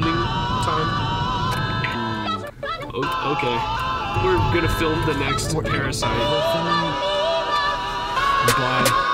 time. Okay. We're gonna film the next Parasite. Bye.